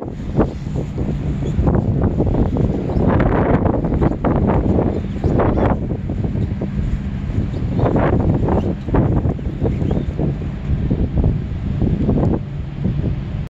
you